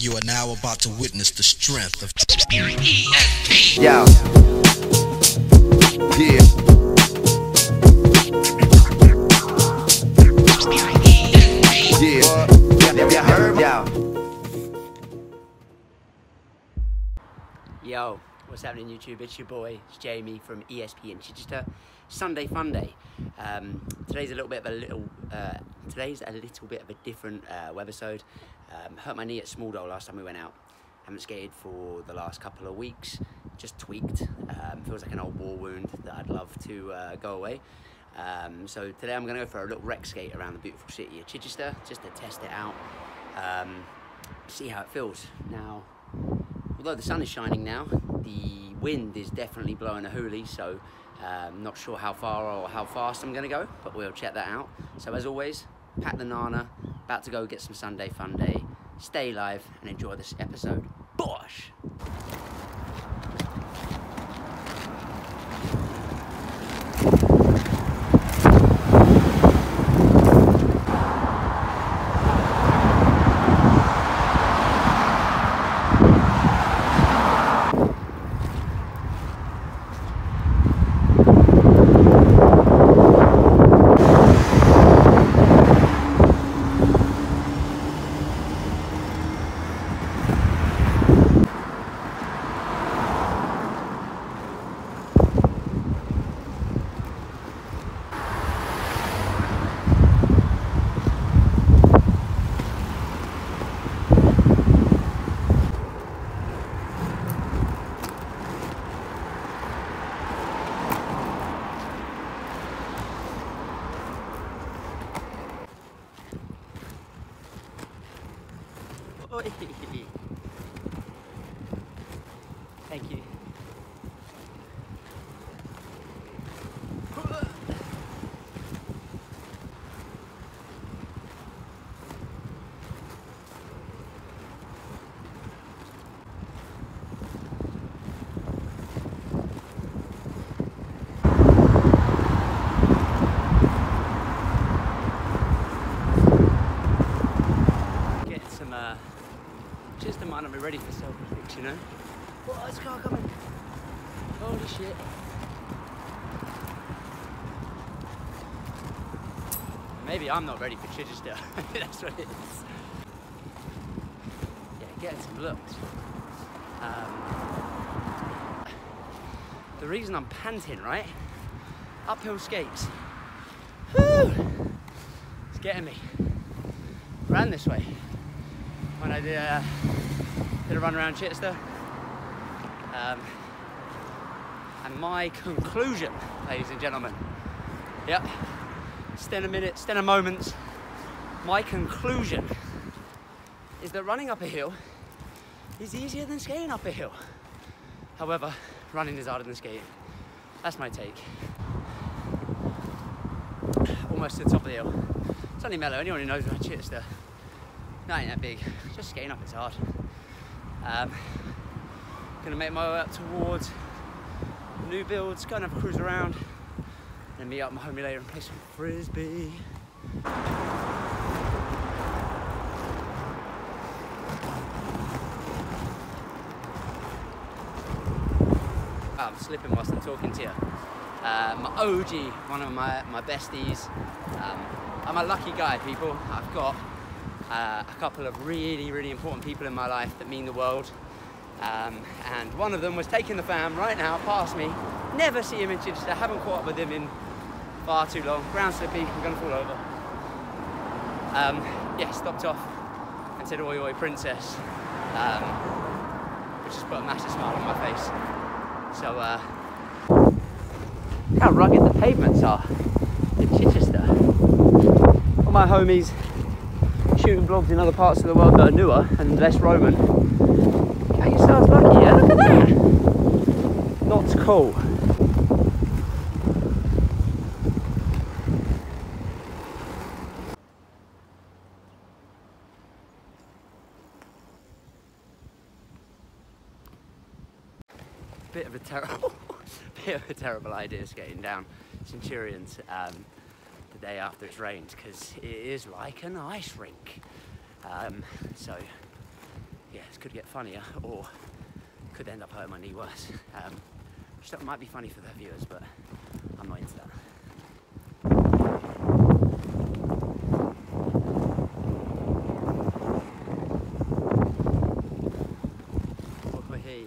You are now about to witness the strength of Yo. Yeah. Yeah. Yeah. Yo. What's happening YouTube? It's your boy, it's Jamie from ESPN Chichester. Sunday Fun Day. Um, today's a little bit of a little. Uh, today's a little bit of a different uh, webisode. Um, hurt my knee at Small Doll last time we went out. Haven't skated for the last couple of weeks. Just tweaked. Um, feels like an old war wound that I'd love to uh, go away. Um, so today I'm going to go for a little rec skate around the beautiful city of Chichester just to test it out, um, see how it feels. Now, although the sun is shining now, the wind is definitely blowing a hoolie, so um, not sure how far or how fast I'm going to go, but we'll check that out. So as always, pat the nana, about to go get some Sunday fun day. Stay live and enjoy this episode. Bosh! إيه إيه إيه you know? Oh, there's a car coming. Holy shit. Maybe I'm not ready for Chichester. That's what it is. Yeah, getting some looks. Um, the reason I'm panting, right? Uphill skates. Whew! It's getting me. Ran this way when I did, uh, did a run around Chichester. Um, and my conclusion, ladies and gentlemen, yep, stand a minute, stand a moment. My conclusion is that running up a hill is easier than skiing up a hill. However, running is harder than skiing. That's my take. Almost to the top of the hill. It's only mellow, anyone who knows about Chichester that ain't that big. Just skiing up, it's hard. Um, gonna make my way up towards new builds, go and have a cruise around, and meet up my homie later and play some frisbee. I'm slipping whilst I'm talking to you. Uh, my OG, one of my, my besties. Um, I'm a lucky guy, people. I've got uh, a couple of really, really important people in my life that mean the world. Um, and one of them was taking the fam right now past me. Never see him in Chichester, haven't caught up with him in far too long. Ground slippy, I'm gonna fall over. Um, yeah, stopped off and said, Oi, oi, princess. Um, which just put a massive smile on my face. So, uh, how rugged the pavements are in Chichester. All my homies shooting vlogs in other parts of the world that are newer and less Roman. Lucky, yeah? Look at that! Not cool. Bit of a terrible, bit of a terrible idea skating down Centurions um, the day after it's rained because it is like an ice rink. Um, so yeah, this could get funnier or could end up hurting my knee worse. Um, which might be funny for the viewers, but I'm not into that. Oh, hey.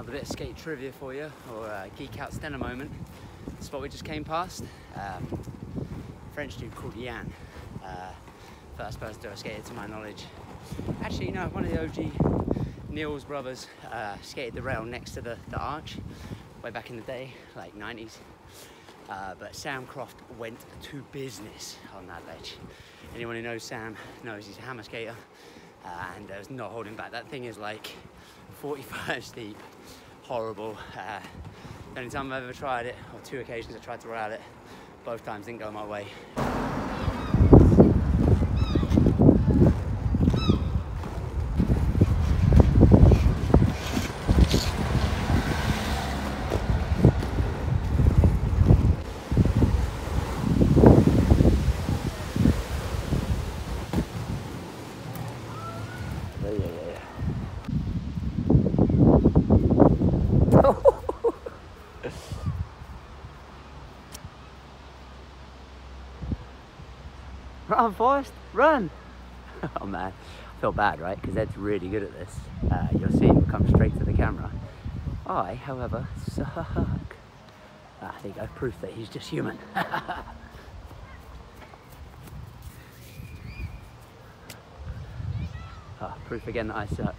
Another bit of skate trivia for you, or uh, geek out Stenner moment. The spot we just came past. Um, French dude called Jan. Uh, first person to have skated to my knowledge. Actually, you know, one of the OG Niels brothers uh, skated the rail next to the, the arch way back in the day, like 90s. Uh, but Sam Croft went to business on that ledge. Anyone who knows Sam knows he's a hammer skater uh, and there's not holding back. That thing is like 45 steep, horrible. Uh, the only time I've ever tried it, or two occasions I tried to ride it, both times didn't go my way. Run, Forrest, run! oh man, I feel bad, right? Because Ed's really good at this. Uh, you'll see him come straight to the camera. I, however, suck. There you go, proof that he's just human. Ah, proof again that I suck.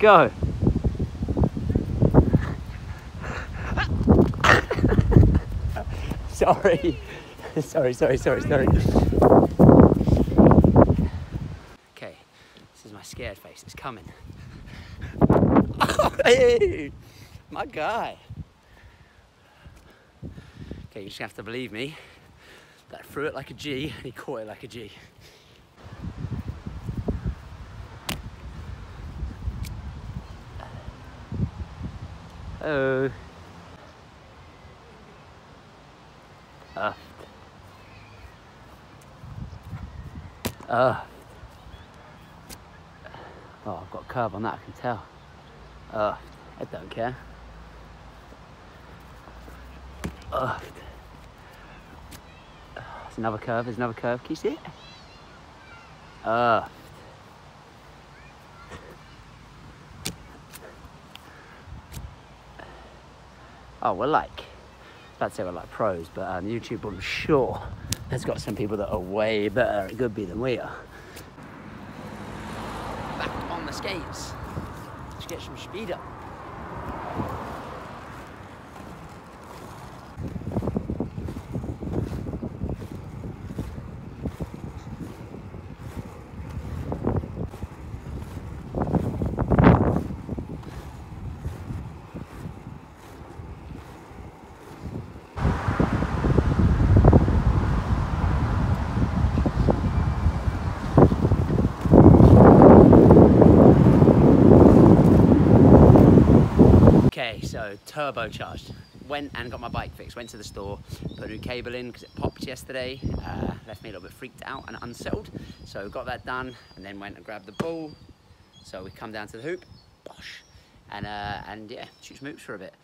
Go. sorry. sorry, sorry, sorry, sorry. Okay, this is my scared face. It's coming. hey, my guy. Okay, you just have to believe me that I threw it like a G and he caught it like a G. Oh. Uh. Uh. Oh, I've got a curve on that, I can tell. Uh, I don't care. Uh. There's another curve, there's another curve. Can you see it? Uh. Oh, we're like, to say we're like pros, but on YouTube, I'm sure there's got some people that are way better at Goodby than we are. Back on the skates. Let's get some speed up. Turbocharged. Went and got my bike fixed. Went to the store, put a new cable in because it popped yesterday. Uh, left me a little bit freaked out and unsettled. So got that done and then went and grabbed the ball. So we come down to the hoop, bosh, and uh, and yeah, shoots some hoops for a bit.